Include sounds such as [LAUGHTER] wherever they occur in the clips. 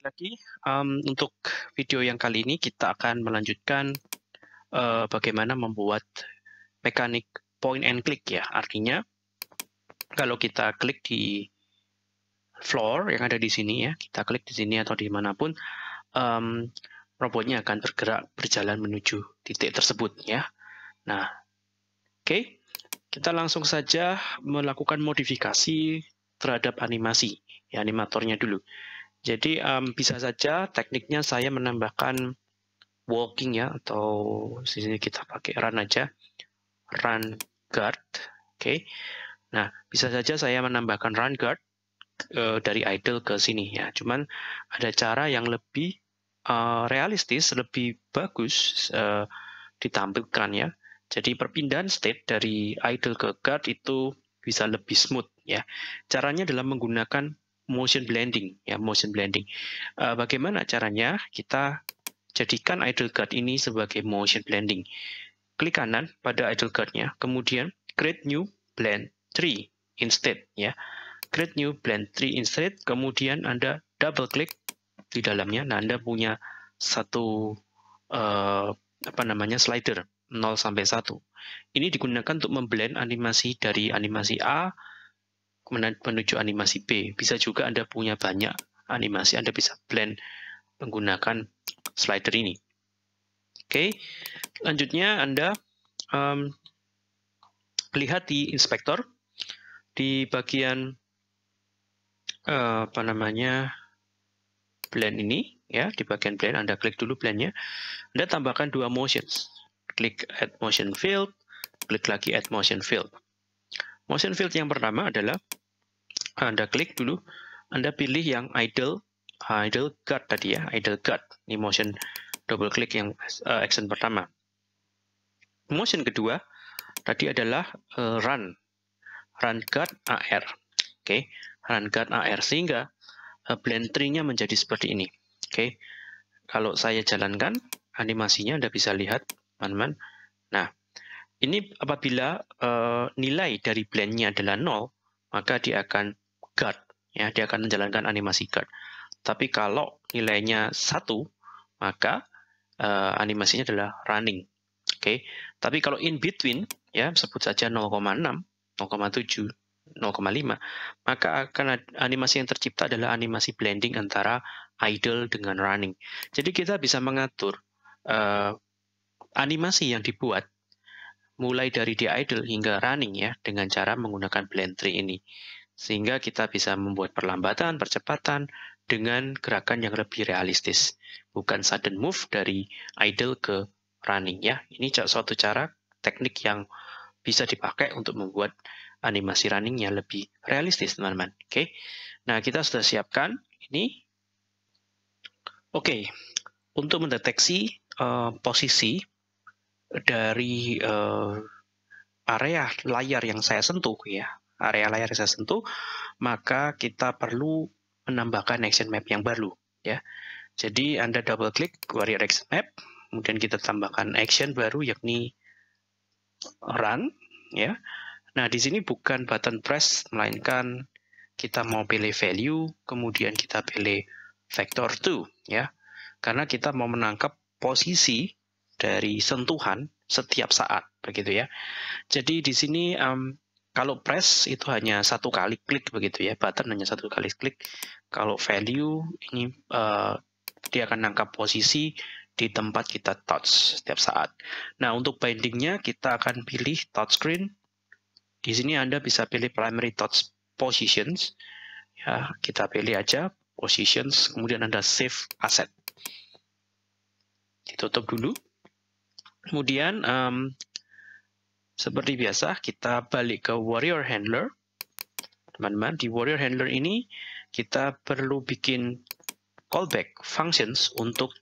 balik lagi. Um, untuk video yang kali ini kita akan melanjutkan uh, bagaimana membuat mekanik point and click ya. Artinya kalau kita klik di floor yang ada di sini ya, kita klik di sini atau di mana pun, um, robotnya akan bergerak berjalan menuju titik tersebut ya. Nah, oke, okay. kita langsung saja melakukan modifikasi terhadap animasi ya animatornya dulu. Jadi um, bisa saja tekniknya saya menambahkan walking ya atau sini kita pakai run aja. Run guard oke. Okay. nah bisa saja saya menambahkan run guard uh, dari idle ke sini ya. Cuman ada cara yang lebih uh, realistis lebih bagus uh, ditampilkan ya. Jadi perpindahan state dari idle ke guard itu bisa lebih smooth ya. Caranya dalam menggunakan motion blending ya motion blending. Uh, bagaimana caranya? Kita jadikan idle guard ini sebagai motion blending. Klik kanan pada idle guardnya, kemudian create new blend tree instead ya. Create new blend tree instead, kemudian Anda double klik di dalamnya. Nah, Anda punya satu uh, apa namanya slider 0 sampai 1. Ini digunakan untuk memblend animasi dari animasi A menuju animasi B. Bisa juga Anda punya banyak animasi, Anda bisa blend menggunakan slider ini. Oke, lanjutnya Anda um, lihat di inspektor di bagian uh, apa namanya blend ini ya di bagian blend Anda klik dulu blendnya Anda tambahkan dua motions klik add motion field klik lagi add motion field motion field yang pertama adalah anda klik dulu, Anda pilih yang idle, idle guard tadi ya, idle guard. Ini motion double klik yang uh, action pertama. Motion kedua tadi adalah uh, run, run guard AR. Oke, okay. run guard AR sehingga uh, blend tree-nya menjadi seperti ini. Oke, okay. kalau saya jalankan animasinya Anda bisa lihat, teman-teman. Nah, ini apabila uh, nilai dari blend-nya adalah 0, maka dia akan guard ya dia akan menjalankan animasi guard tapi kalau nilainya satu maka uh, animasinya adalah running. Oke? Okay? tapi kalau in between ya sebut saja 0,6 0,7 0,5 maka akan animasi yang tercipta adalah animasi blending antara idle dengan running. Jadi kita bisa mengatur uh, animasi yang dibuat mulai dari di idle hingga running ya dengan cara menggunakan blend tree ini sehingga kita bisa membuat perlambatan, percepatan dengan gerakan yang lebih realistis, bukan sudden move dari idle ke running ya. Ini suatu cara teknik yang bisa dipakai untuk membuat animasi runningnya lebih realistis, teman-teman. Oke, nah kita sudah siapkan ini. Oke, untuk mendeteksi uh, posisi dari uh, area layar yang saya sentuh ya area layar yang saya sentuh, maka kita perlu menambahkan action map yang baru. ya. Jadi Anda double klik warrior action map, kemudian kita tambahkan action baru yakni run. ya. Nah di sini bukan button press, melainkan kita mau pilih value, kemudian kita pilih vector 2. ya. Karena kita mau menangkap posisi dari sentuhan setiap saat begitu ya. Jadi di sini um, kalau press itu hanya satu kali klik begitu ya, button hanya satu kali klik. Kalau value ini uh, dia akan nangkap posisi di tempat kita touch setiap saat. Nah, untuk bindingnya kita akan pilih touchscreen. Di sini Anda bisa pilih primary touch positions. Ya, kita pilih aja positions, kemudian Anda save asset. Ditutup dulu. Kemudian um, seperti biasa, kita balik ke Warrior Handler. Teman-teman, di Warrior Handler ini kita perlu bikin callback functions untuk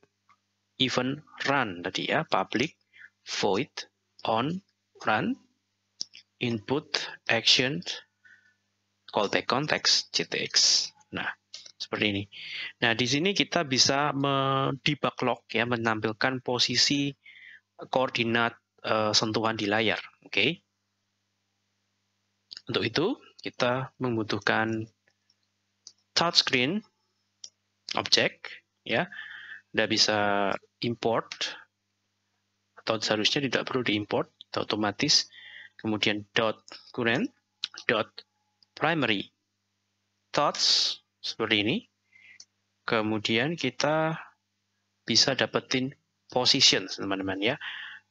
event run tadi ya, public void on run input action callback context ctx. Nah, seperti ini. Nah, di sini kita bisa debug log ya, menampilkan posisi koordinat uh, sentuhan di layar. Oke. Okay? Untuk itu, kita membutuhkan touchscreen objek ya. Anda bisa import atau seharusnya tidak perlu diimport, otomatis. Kemudian dot current dot primary thoughts seperti ini. Kemudian kita bisa dapetin position teman-teman ya.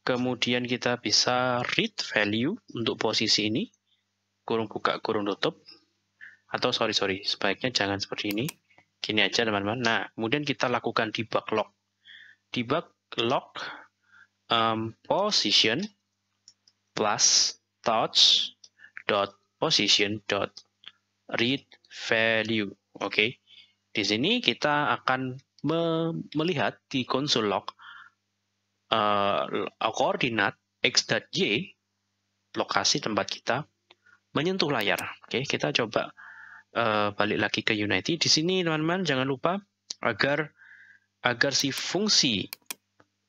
Kemudian kita bisa read value untuk posisi ini. Kurung buka, kurung tutup. Atau sorry, sorry, sebaiknya jangan seperti ini. Gini aja teman-teman. Nah, kemudian kita lakukan debug log. Debug log um, position plus touch dot position dot read value. Oke. Okay. Di sini kita akan me melihat di konsol log uh, koordinat x dan y lokasi tempat kita menyentuh layar. Oke, kita coba uh, balik lagi ke Unity. Di sini teman-teman jangan lupa agar agar si fungsi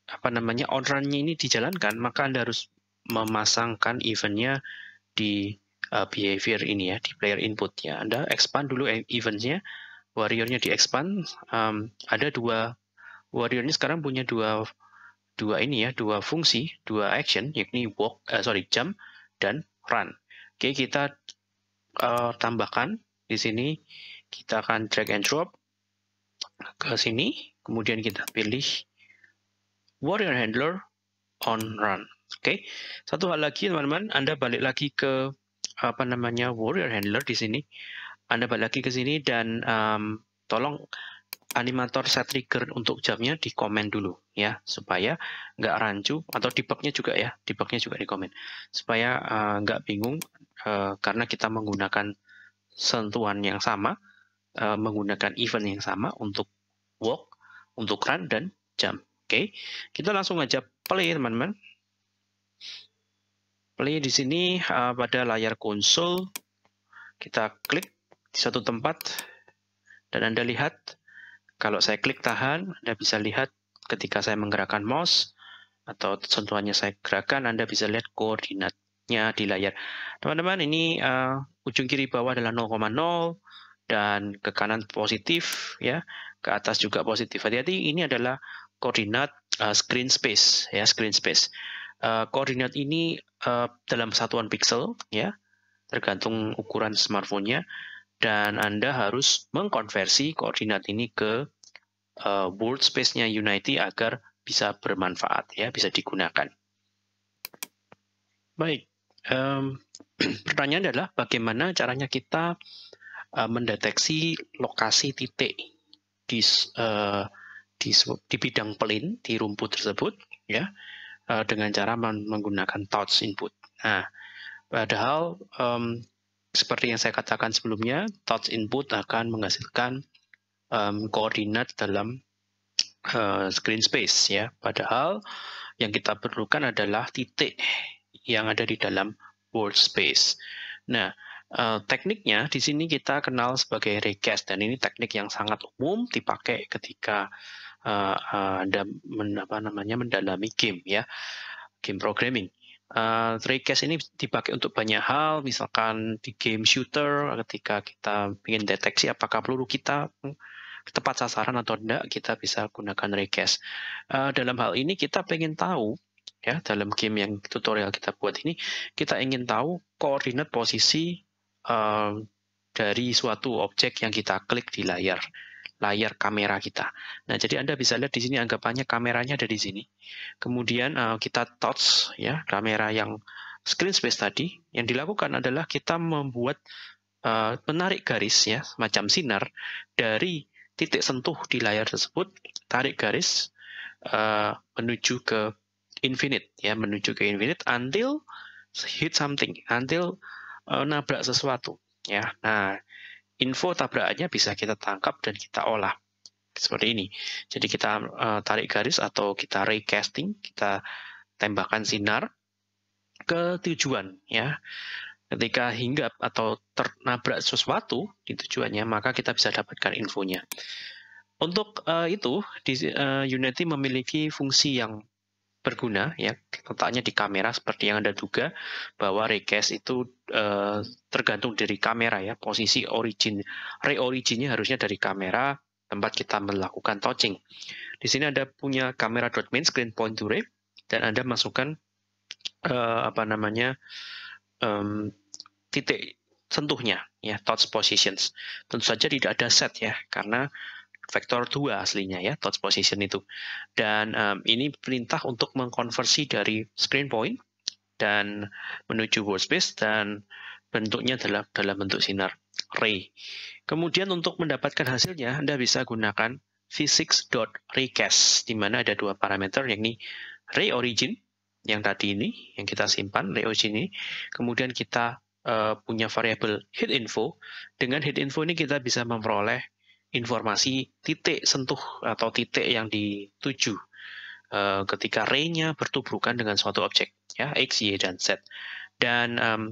apa namanya on ini dijalankan, maka Anda harus memasangkan eventnya di uh, behavior ini ya, di player input ya. Anda expand dulu eventnya, warrior-nya di expand. Um, ada dua warrior ini sekarang punya dua dua ini ya, dua fungsi, dua action, yakni walk, uh, sorry, jump dan run. Oke, kita uh, tambahkan di sini, kita akan drag and drop ke sini, kemudian kita pilih warrior handler on run. Oke, satu hal lagi teman-teman, Anda balik lagi ke apa namanya warrior handler di sini. Anda balik lagi ke sini dan um, tolong animator set trigger untuk jamnya di komen dulu ya. Supaya nggak rancu atau debugnya juga ya. Debugnya juga di komen supaya uh, nggak bingung uh, karena kita menggunakan sentuhan yang sama uh, menggunakan event yang sama untuk walk untuk run dan jump. Oke? Okay? kita langsung aja play teman-teman. Play di sini uh, pada layar konsol. Kita klik di satu tempat dan anda lihat kalau saya klik tahan, Anda bisa lihat ketika saya menggerakkan mouse atau sentuhannya saya gerakan, Anda bisa lihat koordinatnya di layar. Teman-teman, ini uh, ujung kiri bawah adalah 0,0 dan ke kanan positif ya, ke atas juga positif. Hati-hati, ini adalah koordinat uh, screen space ya, screen space. Uh, koordinat ini uh, dalam satuan pixel ya, tergantung ukuran smartphone-nya dan Anda harus mengkonversi koordinat ini ke uh, world space-nya Unity agar bisa bermanfaat ya, bisa digunakan. Baik, um, [CLEARS THROAT] pertanyaan adalah bagaimana caranya kita uh, mendeteksi lokasi titik di uh, di, di bidang plane di rumput tersebut ya uh, dengan cara menggunakan touch input. Nah, padahal um, seperti yang saya katakan sebelumnya, touch input akan menghasilkan um, koordinat dalam uh, screen space ya. Padahal yang kita perlukan adalah titik yang ada di dalam world space. Nah, uh, tekniknya di sini kita kenal sebagai recast dan ini teknik yang sangat umum dipakai ketika uh, uh, Anda men, apa namanya mendalami game ya, game programming. Uh, Raycast ini dipakai untuk banyak hal, misalkan di game shooter, ketika kita ingin deteksi apakah peluru kita tepat sasaran atau tidak, kita bisa gunakan Raycast. Uh, dalam hal ini kita ingin tahu, ya dalam game yang tutorial kita buat ini, kita ingin tahu koordinat posisi uh, dari suatu objek yang kita klik di layar layar kamera kita. Nah, jadi Anda bisa lihat di sini anggapannya kameranya ada di sini. Kemudian uh, kita touch ya kamera yang screen space tadi. Yang dilakukan adalah kita membuat uh, menarik garis ya, macam sinar dari titik sentuh di layar tersebut, tarik garis uh, menuju ke infinite ya, menuju ke infinite until hit something, until uh, nabrak sesuatu ya. Nah, info tabrakannya bisa kita tangkap dan kita olah seperti ini. Jadi kita uh, tarik garis atau kita recasting, kita tembakkan sinar ke tujuan ya. Ketika hinggap atau ternabrak sesuatu di tujuannya, maka kita bisa dapatkan infonya. Untuk uh, itu, di, uh, Unity memiliki fungsi yang berguna ya letaknya di kamera seperti yang anda duga bahwa recast itu uh, tergantung dari kamera ya posisi origin re originnya harusnya dari kamera tempat kita melakukan touching. Di sini ada punya kamera dot main screen point to ray dan Anda masukkan uh, apa namanya um, titik sentuhnya ya touch positions. Tentu saja tidak ada set ya karena vektor 2 aslinya ya touch position itu. Dan um, ini perintah untuk mengkonversi dari screen point dan menuju workspace dan bentuknya adalah dalam bentuk sinar ray. Kemudian untuk mendapatkan hasilnya Anda bisa gunakan physics.raycast di mana ada dua parameter yakni ray origin yang tadi ini yang kita simpan ray origin ini kemudian kita uh, punya variabel heat info dengan heat info ini kita bisa memperoleh informasi titik sentuh atau titik yang dituju uh, ketika ray-nya bertubrukan dengan suatu objek ya x y dan z dan um,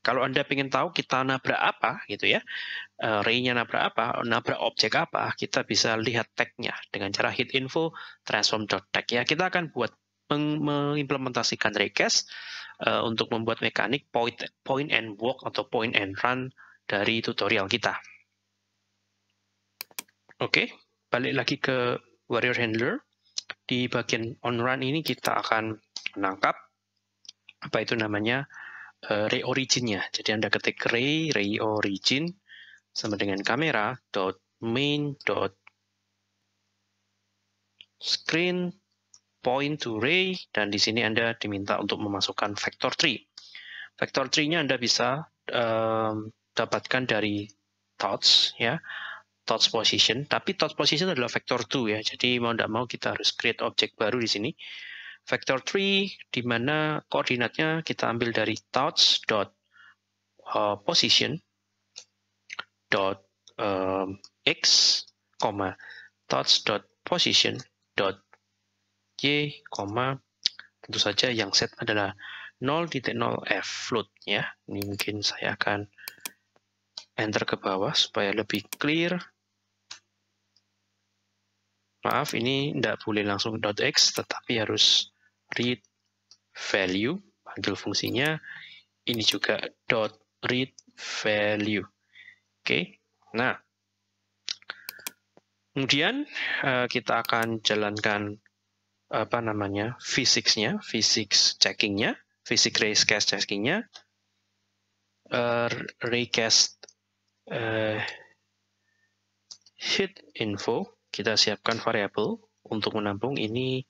kalau Anda ingin tahu kita nabrak apa gitu ya, uh, ray-nya nabrak apa, nabrak objek apa, kita bisa lihat tag-nya dengan cara hit info transform.tag ya. Kita akan buat mengimplementasikan raycast uh, untuk membuat mekanik point point and walk atau point and run dari tutorial kita. Oke, okay, balik lagi ke warrior handler. Di bagian on run ini kita akan menangkap apa itu namanya uh, ray originnya. Jadi Anda ketik ray, ray origin, sama dengan kamera, dot main, dot screen, point to ray, dan di sini Anda diminta untuk memasukkan vector tree. Vector tree-nya Anda bisa um, dapatkan dari touch, ya, touch position. Tapi touch position adalah vector 2 ya. Jadi mau tidak mau kita harus create objek baru di sini vector tree di mana koordinatnya kita ambil dari touch dot uh, position dot um, x, touch dot position dot y, tentu saja yang set adalah 0.0 f float ya. Ini mungkin saya akan enter ke bawah supaya lebih clear. Maaf, ini tidak boleh langsung .x, tetapi harus read value, panggil fungsinya. Ini juga read value. Oke, nah. Kemudian uh, kita akan jalankan apa namanya physicsnya, physics checkingnya, physics raycast checkingnya, uh, raycast uh, info kita siapkan variabel untuk menampung ini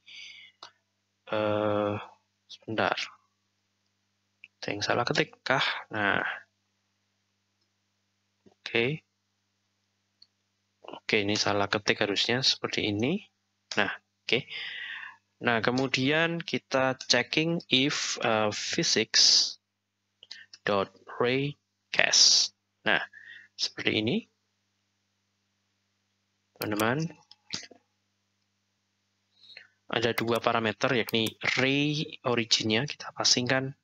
uh, sebentar. Ada yang salah ketik kah? Nah. Oke. Okay. oke okay, ini salah ketik harusnya seperti ini. Nah oke. Okay. nah kemudian kita checking if uh, physics dot raycast nah seperti ini. Teman-teman. Ada dua parameter yakni ray originnya kita pasingkan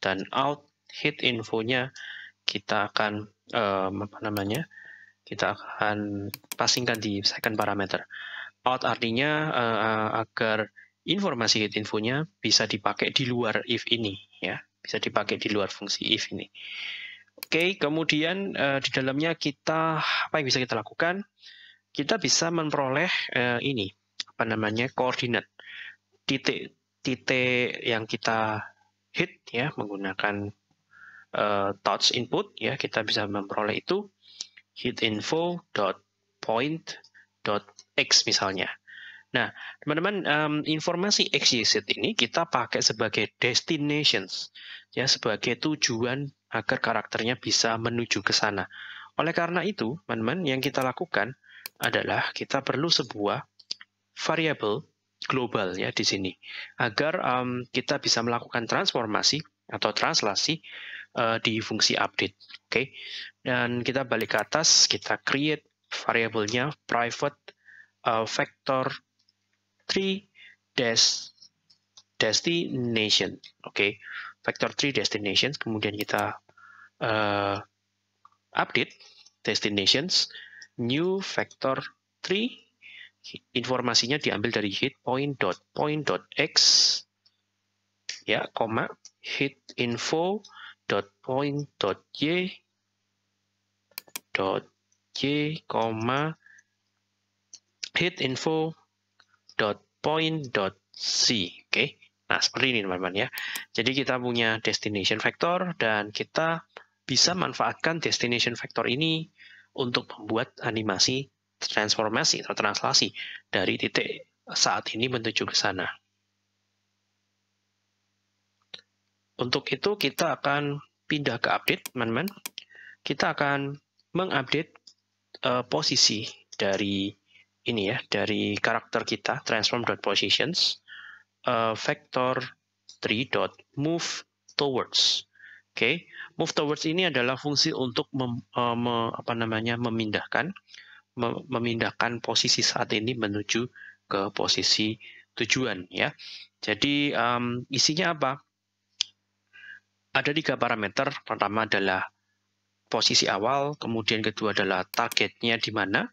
dan out hit infonya kita akan um, apa namanya kita akan pasingkan di second parameter. Out artinya uh, agar informasi hit infonya bisa dipakai di luar if ini ya. Bisa dipakai di luar fungsi if ini oke kemudian uh, di dalamnya kita apa yang bisa kita lakukan? Kita bisa memperoleh uh, ini apa namanya koordinat. Titik titik yang kita hit ya menggunakan uh, touch input ya kita bisa memperoleh itu. Hit info dot point dot x misalnya. Nah, teman-teman, um, informasi XYZ ini kita pakai sebagai destinations, ya, sebagai tujuan agar karakternya bisa menuju ke sana. Oleh karena itu, teman-teman, yang kita lakukan adalah kita perlu sebuah variabel global ya di sini agar um, kita bisa melakukan transformasi atau translasi uh, di fungsi update. Oke, okay? dan kita balik ke atas, kita create variabelnya private uh, vector 3 dash destination. Oke, okay? vector 3 destination. Kemudian kita uh, update destinations new vector 3 informasinya diambil dari hit point dot point dot x ya koma hit info dot point dot y dot y koma hit info dot point dot c oke okay? nah seperti ini teman-teman ya jadi kita punya destination vector dan kita bisa manfaatkan destination vector ini untuk membuat animasi transformasi atau translasi dari titik saat ini menuju ke sana. Untuk itu kita akan pindah ke update, teman-teman. Kita akan mengupdate uh, posisi dari ini ya, dari karakter kita transform.positions uh, vector 3.move towards. Oke, okay. move towards ini adalah fungsi untuk mem, uh, me, apa namanya memindahkan memindahkan posisi saat ini menuju ke posisi tujuan ya. Jadi um, isinya apa? Ada tiga parameter. Pertama adalah posisi awal, kemudian kedua adalah targetnya di mana,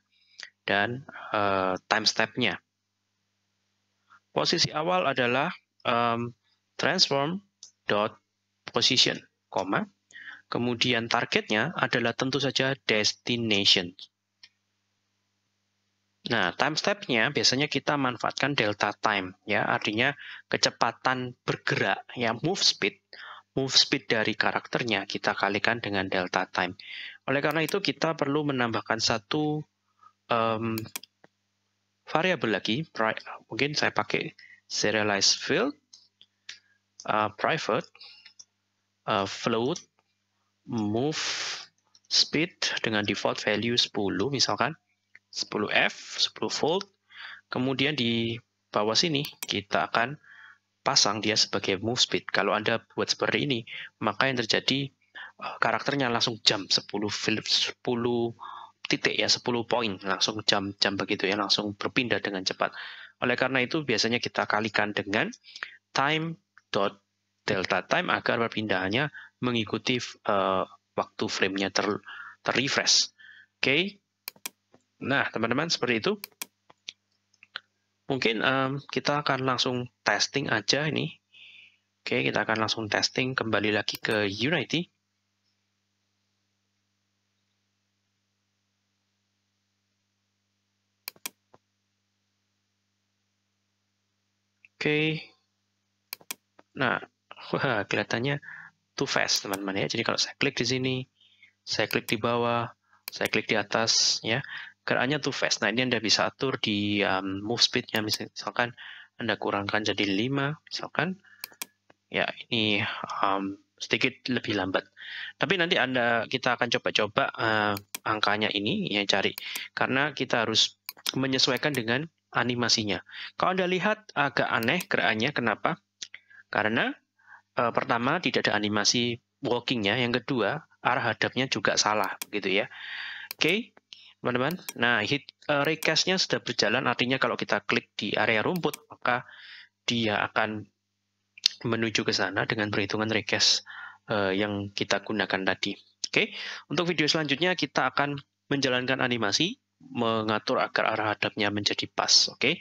dan uh, time step-nya. Posisi awal adalah um, transform dot position, koma. Kemudian targetnya adalah tentu saja destination. Nah, time step-nya biasanya kita manfaatkan delta time, ya, artinya kecepatan bergerak, ya, move speed, move speed dari karakternya kita kalikan dengan delta time. Oleh karena itu kita perlu menambahkan satu um, variabel lagi, mungkin saya pakai serialize field, uh, private, uh, float, move speed dengan default value 10 misalkan, 10F, 10 volt. Kemudian di bawah sini kita akan pasang dia sebagai move speed. Kalau Anda buat seperti ini, maka yang terjadi eh, karakternya langsung jam 10 10 titik ya 10 poin langsung jam-jam begitu ya langsung berpindah dengan cepat. Oleh karena itu biasanya kita kalikan dengan time dot delta time agar perpindahannya mengikuti uh, waktu framenya ter, ter refresh. Oke, okay. Nah, teman-teman, seperti itu. Mungkin um, kita akan langsung testing aja ini. Oke, kita akan langsung testing kembali lagi ke Unity. Oke. Nah, wah, kelihatannya too fast, teman-teman ya. Jadi kalau saya klik di sini, saya klik di bawah, saya klik di atas, ya gerakannya too fast. Nah, ini Anda bisa atur di um, move speed-nya. Misalkan Anda kurangkan jadi 5, misalkan. Ya, ini um, sedikit lebih lambat. Tapi nanti Anda kita akan coba-coba uh, angkanya ini ya cari. Karena kita harus menyesuaikan dengan animasinya. Kalau Anda lihat agak aneh gerakannya, kenapa? Karena uh, pertama tidak ada animasi walkingnya, yang kedua arah hadapnya juga salah, begitu ya. Oke, okay teman-teman. Nah, hit uh, recast-nya sudah berjalan, artinya kalau kita klik di area rumput, maka dia akan menuju ke sana dengan perhitungan recast uh, yang kita gunakan tadi. Oke, okay? untuk video selanjutnya kita akan menjalankan animasi, mengatur agar arah hadapnya menjadi pas. Oke. Okay?